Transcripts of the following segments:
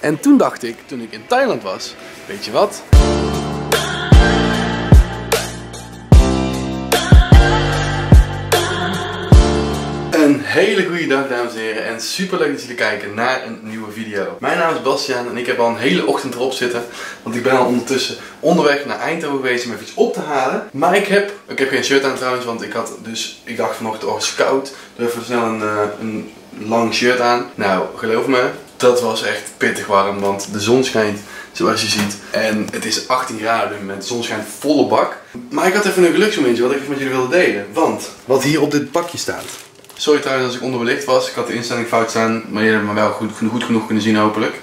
En toen dacht ik, toen ik in Thailand was, weet je wat? Een hele goede dag dames en heren en super leuk dat jullie kijken naar een nieuwe video. Mijn naam is Bastiaan en ik heb al een hele ochtend erop zitten. Want ik ben al ondertussen onderweg naar Eindhoven geweest om even iets op te halen. Maar ik heb, ik heb geen shirt aan trouwens, want ik had dus, ik dacht vanochtend oh het is koud. Doe even snel een, uh, een lang shirt aan. Nou, geloof me, dat was echt pittig warm, want de zon schijnt zoals je ziet. En het is 18 graden met de zon schijnt volle bak. Maar ik had even een geluksmomentje wat ik even met jullie wilde delen. Want, wat hier op dit pakje staat. Sorry trouwens als ik onderbelicht was. Ik had de instelling fout staan. Maar jullie hebben me wel goed, goed genoeg kunnen zien hopelijk.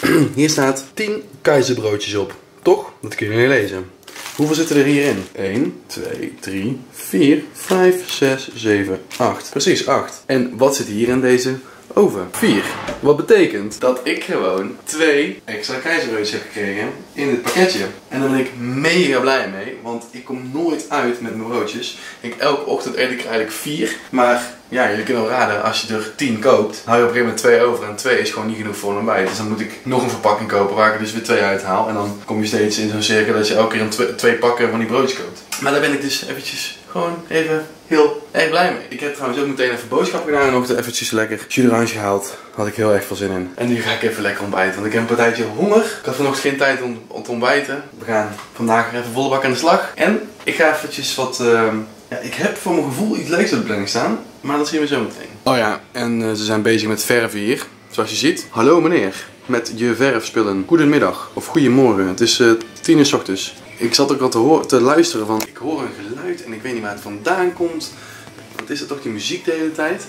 Hier staat 10 keizerbroodjes op. Toch? Dat kun je niet lezen. Hoeveel zitten er hierin? 1, 2, 3, 4, 5, 6, 7, 8. Precies, 8. En wat zit hier in deze oven? 4. Wat betekent dat ik gewoon twee extra keizerbroodjes heb gekregen in dit pakketje. En daar ben ik mega blij mee, want ik kom nooit uit met mijn broodjes. Ik, elke ochtend eet ik er eigenlijk vier, maar ja, jullie kunnen wel raden, als je er 10 koopt, hou je op een gegeven moment twee over. En twee is gewoon niet genoeg voor een ontbijt. Dus dan moet ik nog een verpakking kopen waar ik dus weer twee uithaal. En dan kom je steeds in zo'n cirkel dat je elke keer een twee pakken van die broodjes koopt. Maar daar ben ik dus eventjes gewoon even heel erg blij mee. Ik heb trouwens ook meteen even boodschappen gedaan en nog eventjes lekker jus gehaald. Had ik heel erg veel zin in. En nu ga ik even lekker ontbijten, want ik heb een partijtje honger. Ik had vanochtend geen tijd om, om te ontbijten. We gaan vandaag even volle bak aan de slag. En ik ga eventjes wat... Uh, ja, ik heb voor mijn gevoel iets leuks op de planning staan. Maar dat zien we zo meteen. Oh ja, en uh, ze zijn bezig met verven hier. Zoals je ziet. Hallo meneer. Met je verfspullen. Goedemiddag. Of goedemorgen. Het is uh, tien uur s ochtends. Ik zat ook al te, te luisteren van... Ik hoor een ik weet niet waar het vandaan komt. Wat is het toch die muziek de hele tijd?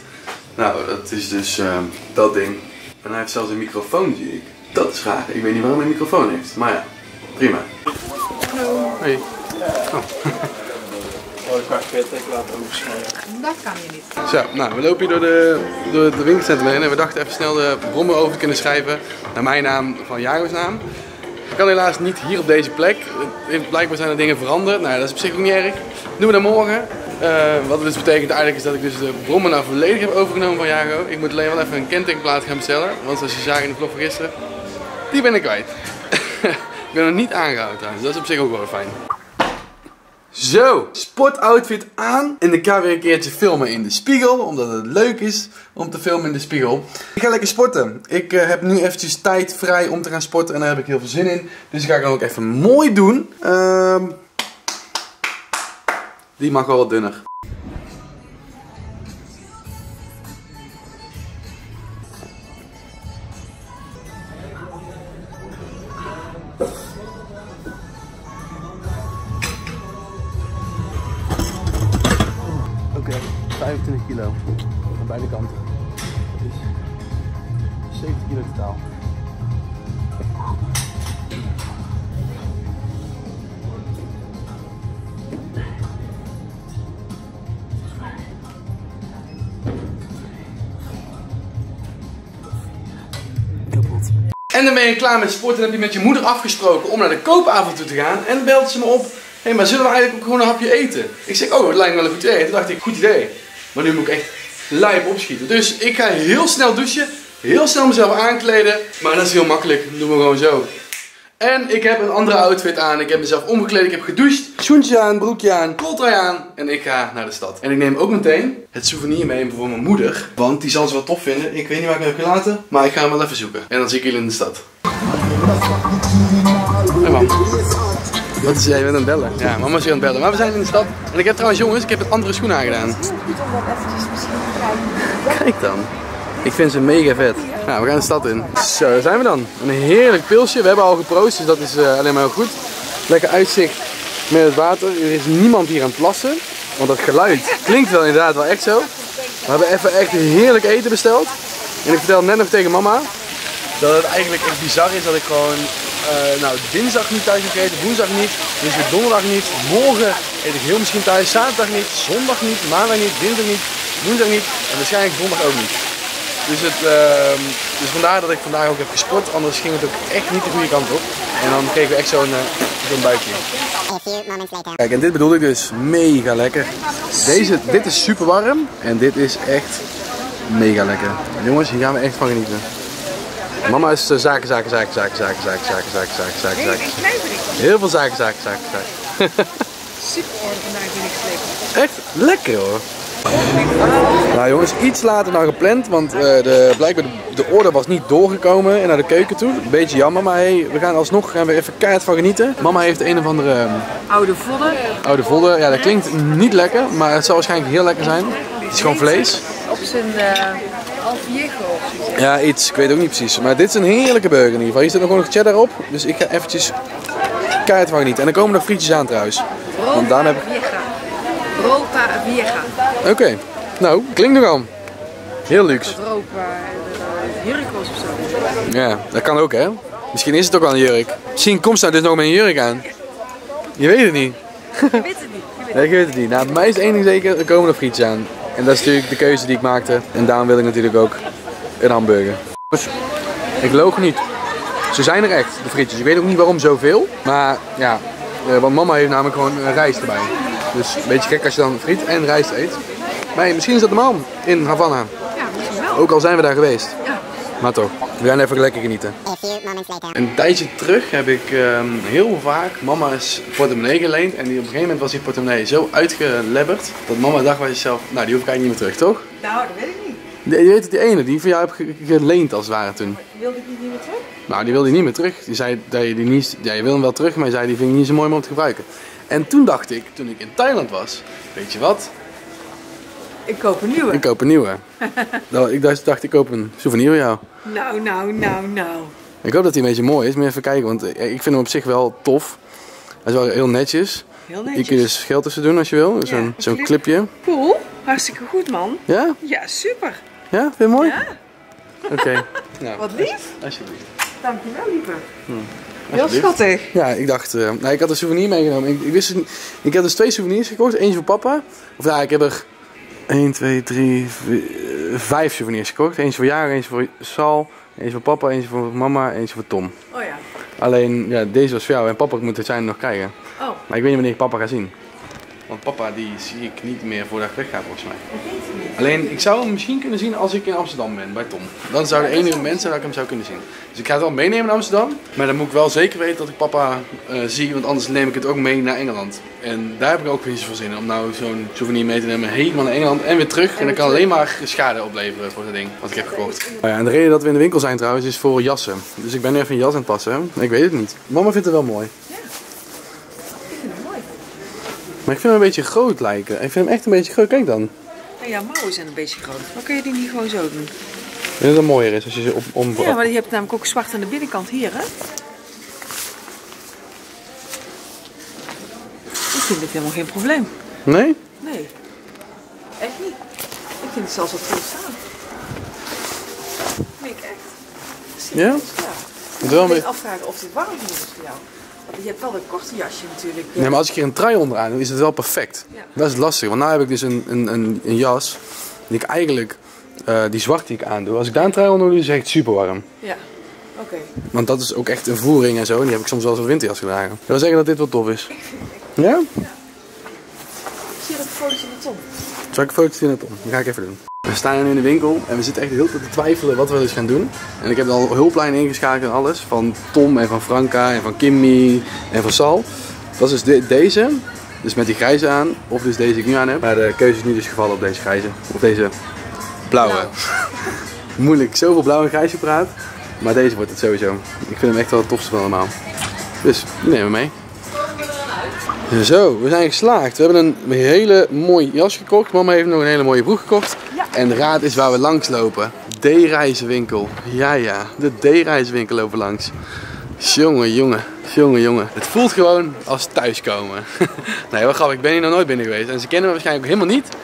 Nou, dat is dus uh, dat ding. En hij heeft zelfs een microfoon, zie ik. Dat is raar. Ik weet niet waarom hij een microfoon heeft. Maar ja, prima. Hallo. Hey. Oh. Oh, ik ga het laten overschrijven. Dat kan je niet. Zo, nou, we lopen hier door de, door de winkelcentrum heen en we dachten even snel de brommen over te kunnen schrijven naar mijn naam van Jago's naam. Ik kan helaas niet hier op deze plek. Blijkbaar zijn er dingen veranderd. Nou, dat is op zich ook niet erg. Doen we dat morgen. Uh, wat dus betekent eigenlijk is dat ik dus de brommen nou volledig heb overgenomen van Jago. Ik moet alleen wel even een kentekenplaat gaan bestellen. Want zoals je zag in de vlog van gisteren, die ben ik kwijt. ik ben nog niet aangehouden. Dat is op zich ook wel fijn. Zo, sportoutfit aan. En ik ga weer een keertje filmen in de spiegel. Omdat het leuk is om te filmen in de spiegel. Ik ga lekker sporten. Ik uh, heb nu eventjes tijd vrij om te gaan sporten. En daar heb ik heel veel zin in. Dus ik ga ik dan ook even mooi doen. Uh, die mag wel wat dunner. 25 kilo aan beide kanten. Dat is 70 kilo totaal. En dan ben je klaar met sporten en heb je met je moeder afgesproken om naar de koopavond toe te gaan. En belt ze me op. Hé, hey, maar zullen we eigenlijk ook gewoon een hapje eten? Ik zeg, oh, het lijkt me wel een goed idee. Toen dacht ik, goed idee. Maar nu moet ik echt lijp opschieten. Dus ik ga heel snel douchen. Heel snel mezelf aankleden. Maar dat is heel makkelijk. Dat doen we gewoon zo. En ik heb een andere outfit aan. Ik heb mezelf omgekleed. Ik heb gedoucht. Schoentje aan, broekje aan, kooltrui aan. En ik ga naar de stad. En ik neem ook meteen het souvenir mee voor mijn moeder. Want die zal ze wel tof vinden. Ik weet niet waar ik hem heb gelaten. Maar ik ga hem wel even zoeken. En dan zie ik jullie in de stad. Hey. Wat is jij met een bellen? Ja, mama is hier aan het bellen. Maar we zijn in de stad. En ik heb trouwens jongens, ik heb een andere schoen aangedaan. Kijk dan. Ik vind ze mega vet. Nou, we gaan de stad in. Zo, daar zijn we dan. Een heerlijk pilsje. We hebben al geproost, dus dat is uh, alleen maar heel goed. Lekker uitzicht met het water. Er is niemand hier aan het plassen. Want dat geluid klinkt wel inderdaad wel echt zo. We hebben even echt heerlijk eten besteld. En ik vertelde net nog tegen mama dat het eigenlijk echt bizar is dat ik gewoon uh, nou, dinsdag niet thuis gegeten, woensdag niet, dus weer donderdag niet, morgen eet ik heel misschien thuis, zaterdag niet, zondag niet, maandag niet, dinsdag niet, woensdag niet en waarschijnlijk zondag ook niet. Dus, het, uh, dus vandaar dat ik vandaag ook heb gesport, anders ging het ook echt niet de goede kant op. En dan kregen we echt zo'n uh, zo'n buikje. Kijk, en dit bedoel ik dus mega lekker. Deze, dit is super warm en dit is echt mega lekker. Jongens, hier gaan we echt van genieten. Mama is eh, zaken, zaken, zaken, zaken, zaken, zaken, zaken, zaken, zaken, zaken, zaken. Heel veel zaken, zaken, zaken, zaken. Super vandaag ben ik slecht. Echt lekker hoor. Nou jongens, iets later dan gepland, want eh, de, blijkbaar de, de order was niet doorgekomen naar de keuken toe. Een beetje jammer, maar hey, we gaan alsnog gaan we even keihard van genieten. Mama heeft een of andere ehm, Oude vodden. oude vodden. Ja, dat klinkt niet lekker, maar het zal waarschijnlijk heel lekker zijn. Het is gewoon vlees. Op zijn uh, Alviejo. Ja, iets. Ik weet ook niet precies. Maar dit is een heerlijke burger in ieder geval. Hier zit nog gewoon nog cheddar op. Dus ik ga eventjes keihard van genieten. En er komen nog frietjes aan trouwens. Want daarna heb ik... Ropa Vieja. Oké. Nou, klinkt nogal. Heel luxe. Dat rook waar de jurk was of zo. Ja, dat kan ook hè. Misschien is het ook wel een jurk. Misschien komt ze nou dus nog met een jurk aan. Je weet het niet. Je weet het niet. Je weet Nee, ik weet het niet. Nou, bij mij is het één ding zeker, er komen nog frietjes aan. En dat is natuurlijk de keuze die ik maakte. En daarom wil ik natuurlijk ook een hamburger. Dus, ik loog niet. Ze zijn er echt, de frietjes. Ik weet ook niet waarom zoveel. Maar ja, eh, want mama heeft namelijk gewoon rijst erbij. Dus een beetje gek als je dan friet en rijst eet. Maar misschien is dat normaal in Havana. Ja, misschien wel. Ook al zijn we daar geweest. Maar toch, we gaan even lekker genieten. Een tijdje terug heb ik ehm, heel vaak mama's portemonnee geleend. En die, op een gegeven moment was die portemonnee zo uitgelebberd. Dat mama dacht bij zichzelf, nou die hoef ik eigenlijk niet meer terug, toch? Nou, dat weet ik niet. De- Je weet het, die ene die van jou heb ge- geleend als het ware toen. Wilde ik die niet meer terug? Nou, die wilde je niet meer terug. Die zei dat je die niet, ja, je wil hem wel terug, maar je zei die vind ik niet zo mooi om te gebruiken. En toen dacht ik, toen ik in Thailand was, weet je wat? Ik koop een nieuwe. Ik koop een nieuwe. Ik dacht, ik koop een souvenir voor jou. Nou, nou, nou, nou. Ik hoop dat hij een beetje mooi is, maar even kijken, want eh, ik vind hem op zich wel tof. Hij is wel heel netjes. Heel netjes. je dus geld tussen doen als je wil. Zo'n een zo'n clip. clipje. Cool. Hartstikke goed, man. Ja? Ja, super. Ja? Vind je het mooi? Ja. Oké. Nou, Wat lief. alsjeblieft. Dankjewel, lieve. Heel Alsjeblieft. schattig. Ja, ik dacht, eh, nou, ik had een souvenir meegenomen. Ik, ik wist. Ik heb dus twee souvenirs gekocht. Eentje voor papa. Of nou, ik heb er 1, 2, 3, 5 souvenirs gekocht. Eentje voor Jaren, eentje voor Sal, eentje voor papa, eentje voor mama, eentje voor Tom. Oh ja. Alleen, ja, deze was voor jou en papa moet het zijn nog krijgen. Oh. Maar ik weet niet wanneer ik papa ga zien. Want papa die zie ik niet meer voordat ik wegga volgens mij. Alleen ik zou hem misschien kunnen zien als ik in Amsterdam ben bij Tom. Dan zou de enige moment zijn dat ik hem zou kunnen zien. Dus ik ga het wel meenemen naar Amsterdam. Maar dan moet ik wel zeker weten dat ik papa eh, zie. Want anders neem ik het ook mee naar Engeland. En daar heb ik ook weer zoveel zin in. Om nou zo'n souvenir mee te nemen helemaal naar Engeland en weer terug. En dat kan alleen maar schade opleveren voor het ding wat ik heb gekocht. Oh ja, en de reden dat we in de winkel zijn trouwens is voor jassen. Dus ik ben nu even een jas aan het passen. Ik weet het niet. Mama vindt het wel mooi. Maar ik vind hem een beetje groot lijken. Ik vind hem echt een beetje groot. Kijk dan. En jouw mouwen zijn een beetje groot. Maar kun je die niet gewoon zo doen? Dat het mooier is als je ze op, om... Ja, maar je hebt namelijk ook zwart aan de binnenkant hier, hè? Ik vind dit helemaal geen probleem. Nee? Nee. Echt niet. Ik vind het zelfs wat goed staan. Vind ik echt. Ja? Ja. Ik beetje... moet afvragen of dit warm genoeg is voor jou. Je hebt wel een korte jasje natuurlijk. Nee, maar als ik hier een trui onderaan doe, is het wel perfect. Ja. Dat is lastig, want nu heb ik dus een, een, een, een jas die ik eigenlijk, eh, die zwart die ik aandoe, als ik daar een trui onder doe, is het echt super warm. Ja. Oké. Want dat is ook echt een voering en zo, en die heb ik soms wel eens een winterjas gedragen. Dat wil zeggen dat dit wel tof is. Ja? Zie je dat foto's in de ton? Zal ik een foto zien naar Tom? Dat ga ik even doen. We staan nu in de winkel en we zitten echt heel te twijfelen wat we dus gaan doen. En ik heb al hulplijnen ingeschakeld en alles. Van Tom en van Franka en van Kimmy en van Sal. Dat is dus de- deze. Dus met die grijze aan. Of dus deze die ik nu aan heb. Maar de keuze is nu dus gevallen op deze grijze. Of deze blauwe. Moeilijk. Zoveel blauw en grijs gepraat. Maar deze wordt het sowieso. Ik vind hem echt wel het tofste van allemaal. Dus die nemen we mee. Zo, we zijn geslaagd. We hebben een hele mooie jas gekocht. Mama heeft nog een hele mooie broek gekocht. En raad is waar we langs lopen. D-reizenwinkel. Ja, ja. De D-reizenwinkel lopen langs. Jongen, jongen. Jongen, jongen. Het voelt gewoon als thuiskomen. nee, wel grappig. Ik ben hier nog nooit binnen geweest. En ze kennen me waarschijnlijk ook helemaal niet.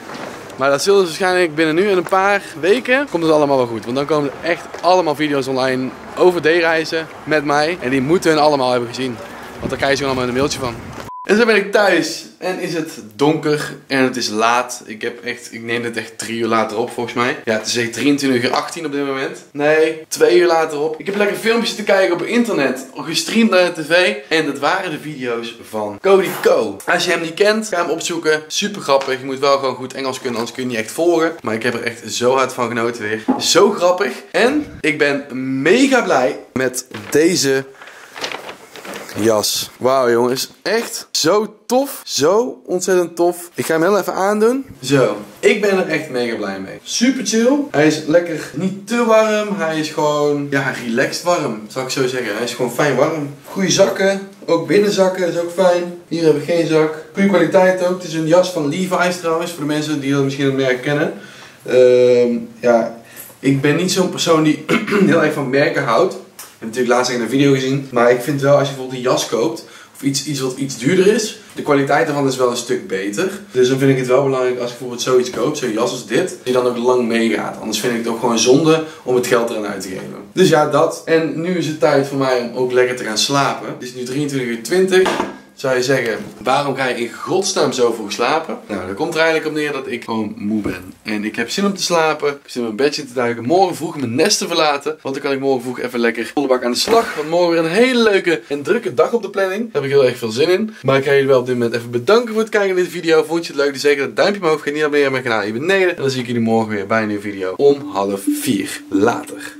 Maar dat zullen ze waarschijnlijk binnen nu en een paar weken komt het allemaal wel goed. Want dan komen er echt allemaal video's online over D-reizen met mij. En die moeten hun allemaal hebben gezien. Want daar krijg je gewoon allemaal een mailtje van. En zo ben ik thuis en is het donker en het is laat. Ik heb echt, ik neem dit echt drie uur later op volgens mij. Ja, het is echt 23 uur 18 op dit moment. Nee, twee uur later op. Ik heb lekker filmpjes te kijken op internet, gestreamd naar de tv. En dat waren de video's van Cody Co. Als je hem niet kent, ga hem opzoeken. Super grappig. Je moet wel gewoon goed Engels kunnen, anders kun je niet echt volgen. Maar ik heb er echt zo hard van genoten weer. Zo grappig. En ik ben mega blij met deze jas. Wauw jongens, echt zo tof. Zo ontzettend tof. Ik ga hem heel even aandoen. Zo, ik ben er echt mega blij mee. Super chill. Hij is lekker niet te warm. Hij is gewoon, ja, relaxed warm, zou ik zo zeggen. Hij is gewoon fijn warm. Goede zakken. Ook binnenzakken is ook fijn. Hier heb ik geen zak. Goede kwaliteit ook. Het is een jas van Levi's trouwens. Voor de mensen die dat misschien het merk kennen. Ehm, ja, ik ben niet zo'n persoon die heel erg van merken houdt. Heb natuurlijk laatst in een video gezien. Maar ik vind wel als je bijvoorbeeld een jas koopt. Of iets, iets wat iets duurder is. De kwaliteit ervan is wel een stuk beter. Dus dan vind ik het wel belangrijk als ik bijvoorbeeld zoiets koop. Zo'n jas als dit. Je dan ook lang meegaat. Anders vind ik het ook gewoon zonde om het geld eraan uit te geven. Dus ja, dat. En nu is het tijd voor mij om ook lekker te gaan slapen. Het is nu 23 uur 20 zou je zeggen, waarom ga je in godsnaam zo vroeg slapen? Nou, dat komt er eigenlijk op neer dat ik gewoon moe ben. En ik heb zin om te slapen, ik zin om mijn bedje te duiken, morgen vroeg mijn nest te verlaten. Want dan kan ik morgen vroeg even lekker volle bak aan de slag. Want morgen weer een hele leuke en drukke dag op de planning. Daar heb ik heel erg veel zin in. Maar ik ga jullie wel op dit moment even bedanken voor het kijken naar deze video. Vond je het leuk? Dus zeker dat duimpje omhoog. Ga niet abonneren op mijn kanaal hier beneden. En dan zie ik jullie morgen weer bij een nieuwe video om half vier. Later.